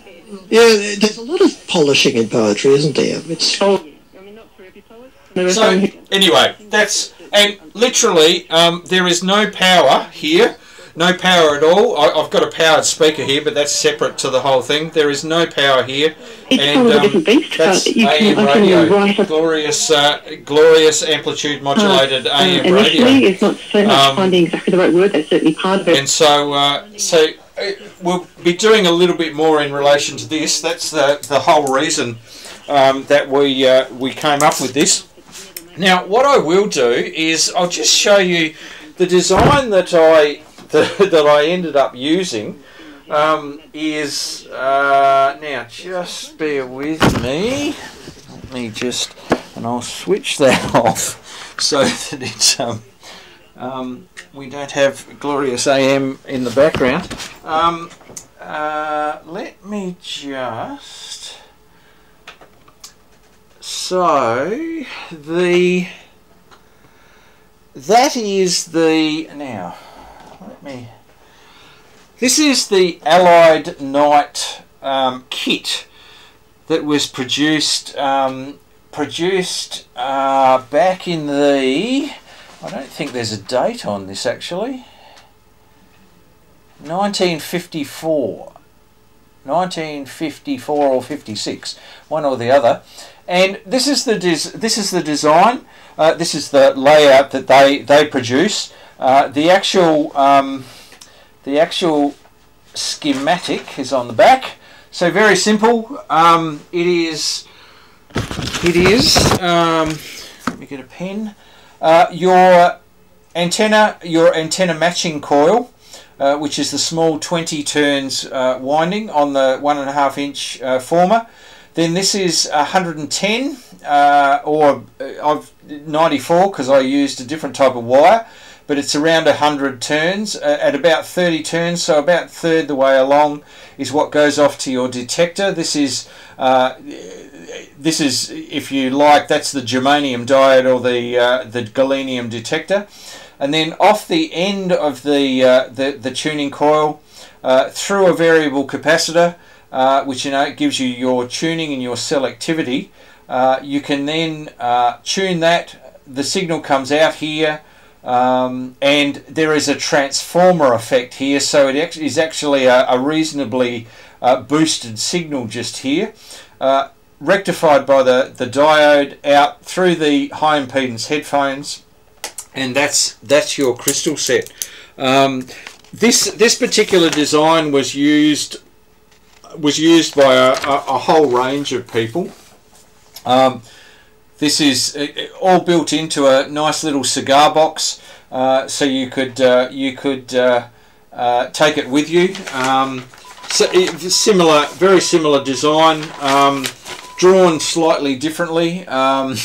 Yeah, there's a lot of polishing in poetry, isn't there? It's. Oh, I mean, not for every poet. So, anyway, that's. And literally, um, there is no power here no power at all. I, have got a powered speaker here, but that's separate to the whole thing. There is no power here. It's and, um, a different beast. That's AM radio. Glorious, uh, glorious amplitude modulated uh, AM uh, radio. It's not so much um, finding exactly the right word. That's certainly part of it. And so, uh, so uh, we'll be doing a little bit more in relation to this. That's the the whole reason um, that we uh, we came up with this. Now, what I will do is I'll just show you the design that I that, that I ended up using um, is uh, now just bear with me. Let me just and I'll switch that off so that it's um, um, we don't have glorious AM in the background. Um, uh, let me just so the that is the now let me. This is the Allied Knight um, kit that was produced um, produced uh, back in the. I don't think there's a date on this actually. 1954. 1954 or 56, one or the other. And this is the this is the design. Uh, this is the layout that they they produce. Uh, the actual um, the actual schematic is on the back. So very simple. Um, it is it is. Um, let me get a pen. Uh, your antenna, your antenna matching coil, uh, which is the small 20 turns uh, winding on the one and a half inch uh, former. Then this is 110 uh, or I've 94 because I used a different type of wire but it's around 100 turns uh, at about 30 turns. So about third the way along is what goes off to your detector. This is uh, this is if you like that's the germanium diode or the uh, the galenium detector. And then off the end of the uh, the, the tuning coil uh, through a variable capacitor uh, which you know gives you your tuning and your selectivity. You can then tune that. The signal comes out here um, and there is a transformer effect here, so it is actually a, a reasonably uh, boosted signal just here, uh, rectified by the, the diode out through the high impedance headphones, and that's that's your crystal set. Um, this this particular design was used was used by a, a, whole range of people. Um, this is uh, all built into a nice little cigar box, uh, so you could uh, you could uh, uh, take it with you. Um, so similar, very similar design, um, drawn slightly differently, um,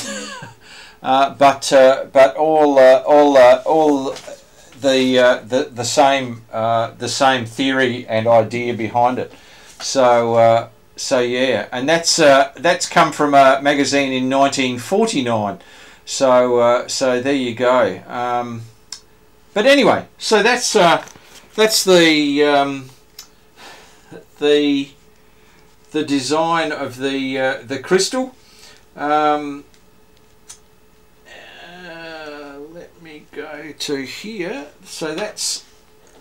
uh, but but all all all the the the same the same theory and idea behind it. So so yeah, and that's uh, that's come from a magazine in 1949. So uh, so there you go. Um, but anyway, so that's uh, that's the um, the the design of the uh, the crystal. Um, uh, let me go to here. So that's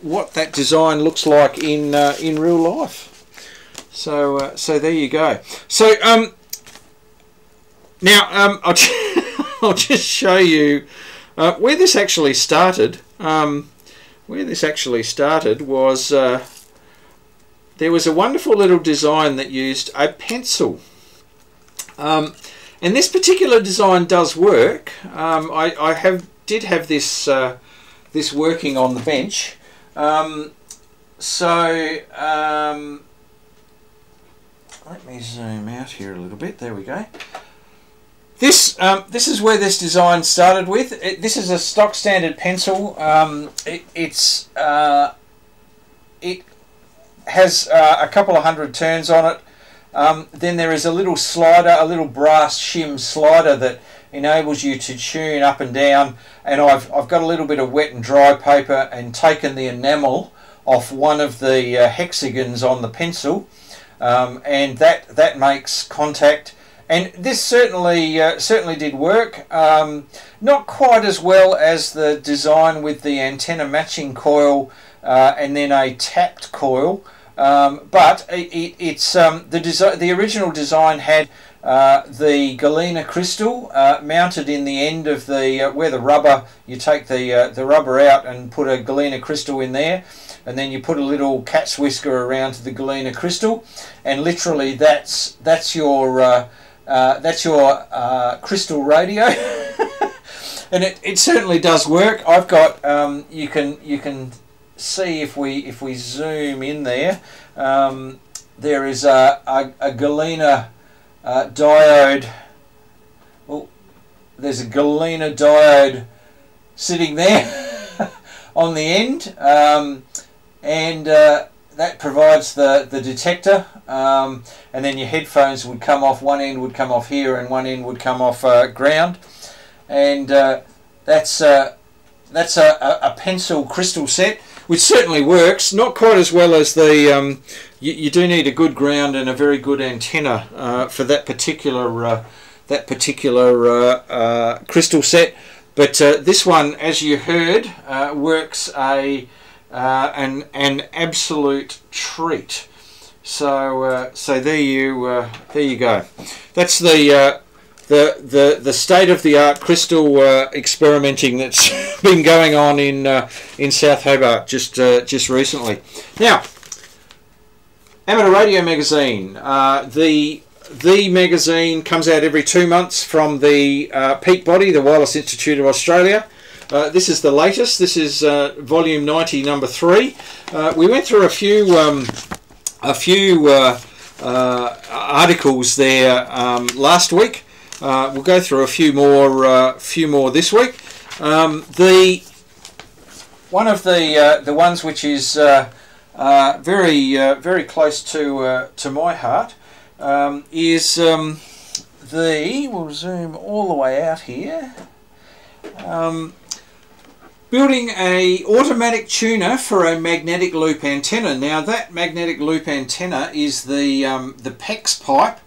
what that design looks like in uh, in real life. So, uh, so there you go. So, um, now um, I'll, I'll just show you uh, where this actually started. Um, where this actually started was uh, there was a wonderful little design that used a pencil. Um, and this particular design does work. Um, I, I have did have this uh, this working on the bench. Um, so um, me zoom out here a little bit. There we go. This um, this is where this design started with. It, this is a stock standard pencil. Um, it, it's uh, it has uh, a couple of hundred turns on it. Um, then there is a little slider, a little brass shim slider that enables you to tune up and down. And I've, I've got a little bit of wet and dry paper and taken the enamel off one of the uh, hexagons on the pencil. Um, and that, that makes contact. And this certainly uh, certainly did work. Um, not quite as well as the design with the antenna matching coil uh, and then a tapped coil. Um, but it, it, it's um, the design. The original design had uh, the galena crystal uh, mounted in the end of the uh, where the rubber. You take the uh, the rubber out and put a galena crystal in there, and then you put a little cat's whisker around to the galena crystal, and literally that's that's your uh, uh, that's your crystal radio. and it, it certainly does work. I've got um, you can you can see if we if we zoom in there, um, there is a, a, a Galena uh, diode. Oh, there's a Galena diode sitting there on the end, um, and uh, that provides the the detector. Um, and then your headphones would come off. One end would come off here, and one end would come off uh, ground. And uh, that's uh, that's a, a, pencil crystal set which certainly works. Not quite as well as the. Um, you, you, do need a good ground and a very good antenna uh, for that particular uh, that particular uh, uh crystal set. But uh, this one, as you heard, works a an an absolute treat. So so there you there you go. That's the the the the state of the art crystal uh, experimenting that's been going on in uh, in South Hobart just uh, just recently. Now, Amateur Radio Magazine. Uh, the the magazine comes out every two months from the uh, peak body, the Wireless Institute of Australia. Uh, this is the latest. This is volume 90, number three. we went through a few um, a few articles there um, last week. Uh, we'll go through a few more, uh, few more this week. Um, the one of the uh, the ones which is uh, uh, very uh, very close to to my heart um, is um, the. We'll zoom all the way out here. Um, building a automatic tuner for a magnetic loop antenna. Now that magnetic loop antenna is the um, the PEX pipe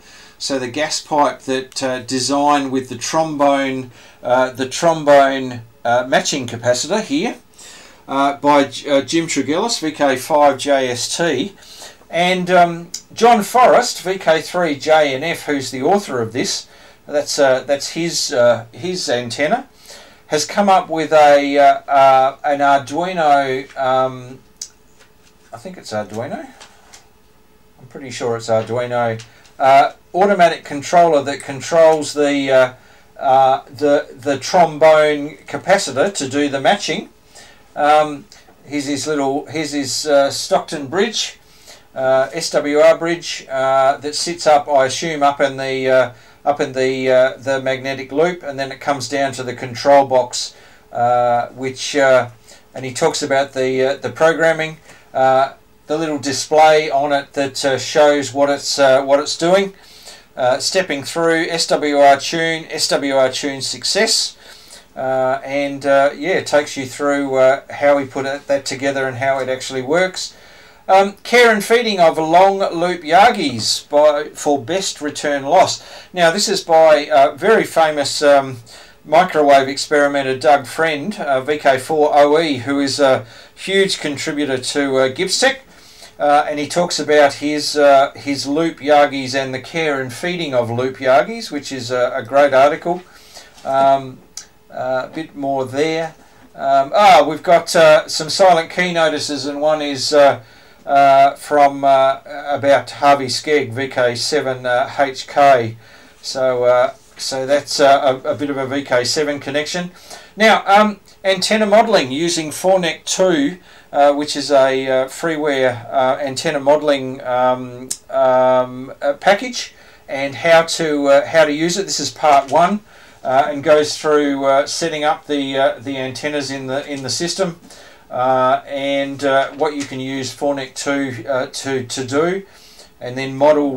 so the gas pipe that uh, designed with the trombone, uh, the trombone uh, matching capacitor here uh, by uh, Jim Tregellas, VK5JST, and um, John Forrest, VK3JNF, who's the author of this. That's uh, that's his his antenna. Has come up with a an Arduino. Um, I think it's Arduino. I'm pretty sure it's Arduino uh, automatic controller that controls the uh, uh, the the trombone capacitor to do the matching. Um, here's his little here's his uh, Stockton bridge, uh, SWR bridge uh, that sits up, I assume, up in the up in the the magnetic loop, and then it comes down to the control box, which and he talks about the the programming the little display on it that uh, shows what it's uh, what it's doing. Uh, stepping through SWR tune, SWR tune success, uh, and uh, yeah, it takes you through uh, how we put it, that together and how it actually works. Um, care and feeding of long loop Yagis by, for best return loss. Now this is by very famous um, microwave experimenter Doug Friend, VK4OE, who is a huge contributor to uh, GippsTech. Uh, and he talks about his uh, his loop yagis and the care and feeding of loop yagis, which is a, a great article. Um, uh, a bit more there. Um, ah, we've got uh, some silent key notices, and one is uh, uh, from about Harvey Skeg VK7HK. So so that's a, a, bit of a VK7 connection. Now, um, antenna modelling using 4NEC2, uh, which is a uh, freeware uh, antenna modelling um, um, package, and how to uh, how to use it. This is part one, uh, and goes through setting up the the antennas in the in the system, and what you can use 4NEC2 to to do, and then model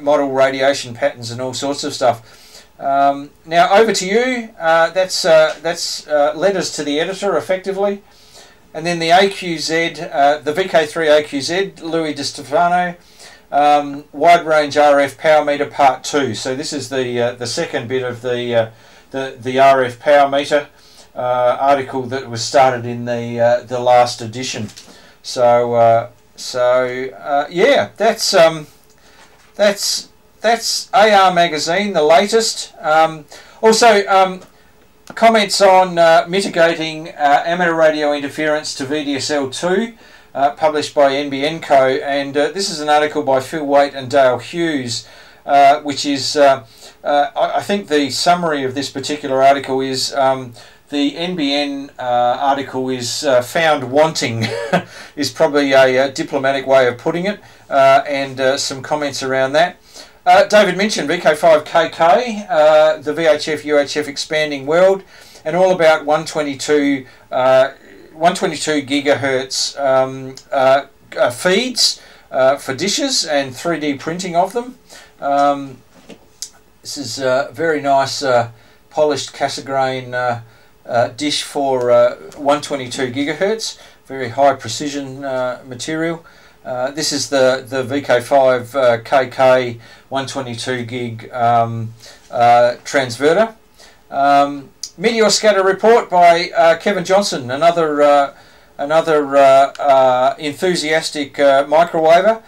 model radiation patterns and all sorts of stuff. Um, now over to you. Uh, that's uh, that's uh, letters to the editor effectively, and then the AQZ, uh, the VK3 AQZ, Louis Di Stefano, um, wide range RF power meter part two. So this is the uh, the second bit of the uh, the the RF power meter article that was started in the the last edition. So so yeah, that's um, that's that's AR Magazine, the latest. Um, also, um, comments on uh, mitigating uh, amateur radio interference to VDSL2, uh, published by NBN Co. And uh, this is an article by Phil Wait and Dale Hughes, uh, which is, uh, I, I, think the summary of this particular article is. Um, the NBN article is found wanting, is probably a, a, diplomatic way of putting it, and some comments around that. Uh, David Minchin VK5KK, uh, the VHF UHF expanding world, and all about 122 uh, 122 gigahertz um, uh, uh, feeds uh, for dishes and 3D printing of them. Um, this is a very nice polished Cassegrain dish for 122 gigahertz, very high precision material. Uh, this is the, the VK5 uh, KK 122 gig um, uh, transverter. Um, Meteor scatter report by uh, Kevin Johnson, another uh, another enthusiastic uh, microwaver.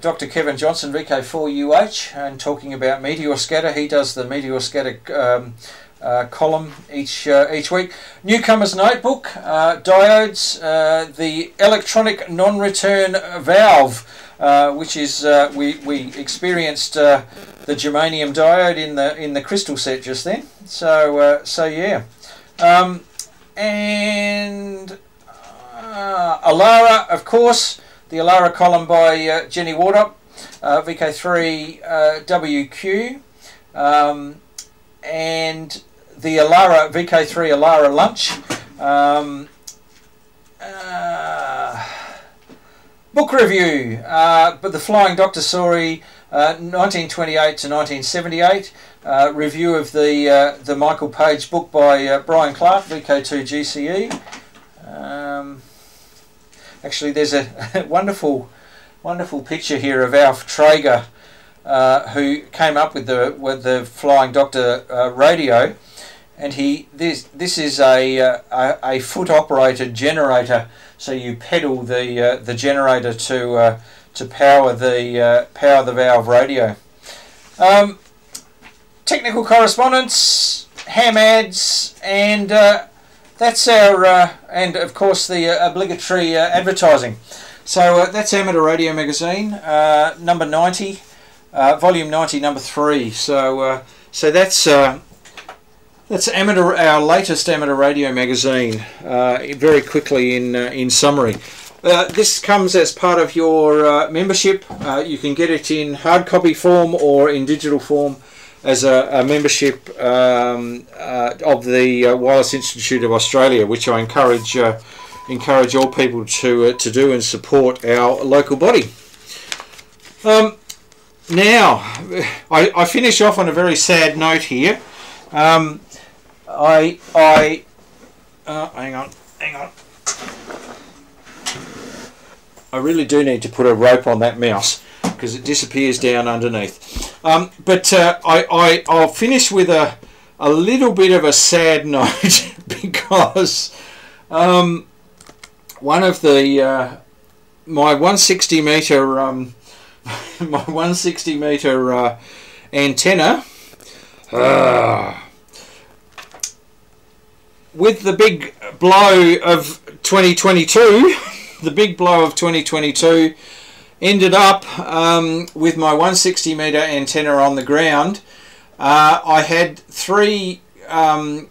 Dr. Kevin Johnson, VK4UH, and talking about meteor scatter. He does the meteor scatter um, uh, column each uh, each week. Newcomer's Notebook, uh, diodes, uh, the electronic non-return valve, uh, which is uh, we we experienced the germanium diode in the in the crystal set just then. So so yeah, um, and Alara, of course, the Alara column by Jenny Wardrop, VK3WQ. Um, and the Alara VK3 Alara lunch. Um, uh, book review, uh, but the Flying Doctor story, uh, 1928 to 1978. Uh, review of the uh, the Michael Page book by uh, Brian Clark, VK2 GCE. Um, actually, there's a wonderful, wonderful picture here of Alf Traeger, who came up with the with the Flying Doctor radio and he this this is a uh, a, a, foot operated generator. So you pedal the uh, the generator to uh, to power the uh, power the valve radio. Um, technical correspondence ham ads and uh, that's our uh, and of course the obligatory advertising. So that's amateur radio magazine number 90 volume 90 number 3 so so that's that's amateur, our latest amateur radio magazine. Uh, very quickly, in uh, in summary, uh, this comes as part of your uh, membership. Uh, you can get it in hard copy form or in digital form as a, a membership um, uh, of the Wireless Institute of Australia, which I encourage encourage all people to to do and support our local body. Um, now, I, I finish off on a very sad note here. Um, I, I, uh, hang on, hang on. I really do need to put a rope on that mouse because it disappears down underneath. Um, but uh, I, I, I'll finish with a, a little bit of a sad note because um, one of the uh, my 160 meter um, my 160 meter uh, antenna. With the big blow of 2022, the big blow of 2022 ended up um, with my 160 meter antenna on the ground. Uh, I had three um,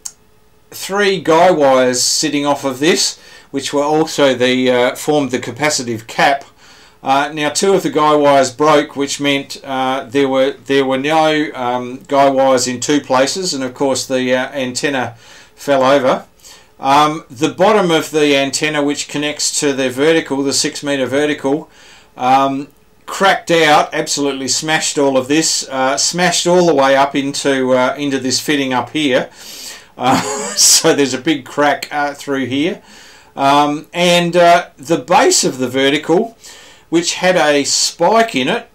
three guy wires sitting off of this, which were also the uh, formed the capacitive cap. Uh, now two of the guy wires broke, which meant uh, there were there were no um, guy wires in two places, and of course the uh, antenna fell over. Um, the bottom of the antenna, which connects to the vertical, the six meter vertical, um, cracked out, absolutely smashed all of this, uh, smashed all the way up into uh, into this fitting up here. Uh, so there's a big crack uh, through here, um, and uh, the base of the vertical, which had a spike in it.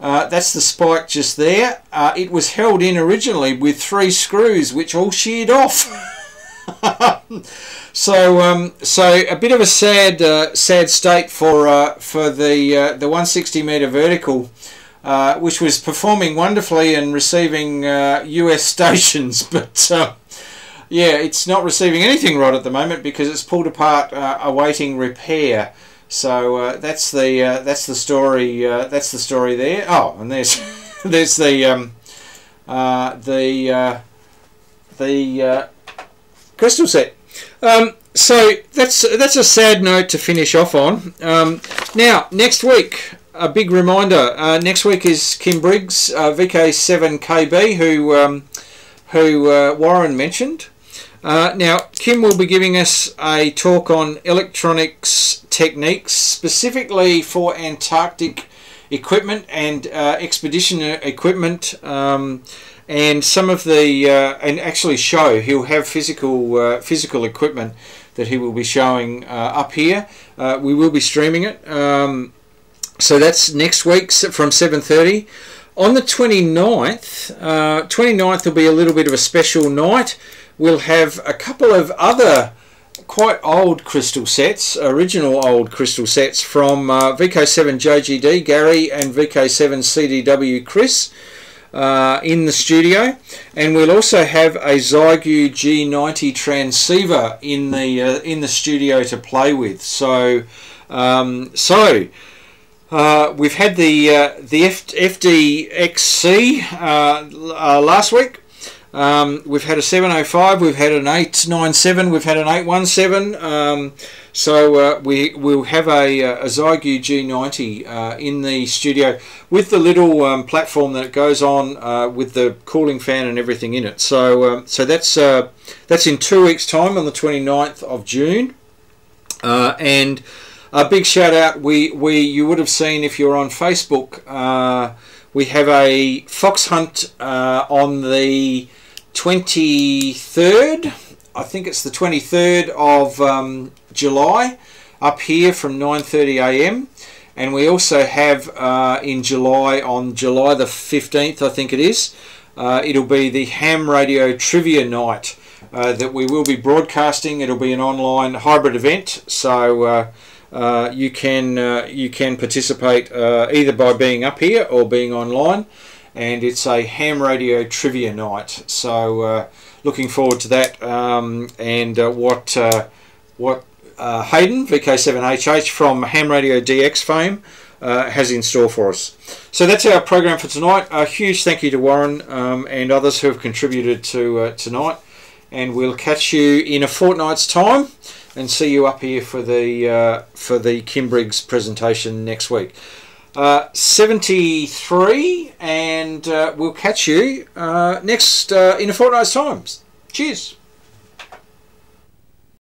Uh, that's the spike just there. it was held in originally with three screws, which all sheared off. so um, so a bit of a sad uh, sad state for uh, for the uh, the 160 meter vertical, uh, which was performing wonderfully and receiving US uh, stations, but uh, yeah, it's not receiving anything right at the moment because it's pulled apart, awaiting repair. So that's the that's the story. that's the story there. Oh, and there's there's the um, the the crystal set. Um, so that's that's a sad note to finish off on. Um, now, next week, a big reminder. Uh, next week is Kim Briggs, uh, VK7KB, who um, who uh, Warren mentioned. Uh, now, Kim will be giving us a talk on electronics techniques, specifically for Antarctic equipment and uh, expedition equipment. Um, and some of the uh, and actually show he'll have physical uh, physical equipment that he will be showing uh, up here. Uh, we will be streaming it. Um, so that's next week from 7.30. On the 29th, 29th uh, will be a little bit of a special night. We'll have a couple of other quite old crystal sets, original old crystal sets from uh, VK7 JGD Gary and VK7 CDW Chris uh, in the studio. And we'll also have a Xiegu G90 transceiver in the uh, in the studio to play with. So um, so uh, we've had the uh, the F FDXC uh, uh, last week. Um, we've had a 705 we've had an 897 we've had an 817 um, so uh, we will have a, uh, a Xiegu G90 uh, in the studio with the little um, platform that goes on uh, with the cooling fan and everything in it. So um, so that's uh, that's in two weeks' time on the 29th of June. Uh, and a big shout out we we you would have seen if you're on Facebook. we have a fox hunt on the 23rd I think it's the 23rd of um, July up here from 9.30am and we also have uh, in July on July the 15th I think it is uh, it'll be the ham radio trivia night uh, that we will be broadcasting. It'll be an online hybrid event. So uh, uh, you can uh, you can participate either by being up here or being online. And it's a ham radio trivia night. So looking forward to that. Um, and what what uh, Hayden VK7HH from Ham Radio DX fame uh, has in store for us. So that's our program for tonight. A huge thank you to Warren um, and others who have contributed to uh, tonight, and we'll catch you in a fortnight's time and see you up here for the uh, for the Kim Briggs presentation next week. Uh, 73, and uh, we'll catch you uh, next in a fortnight's time. Cheers.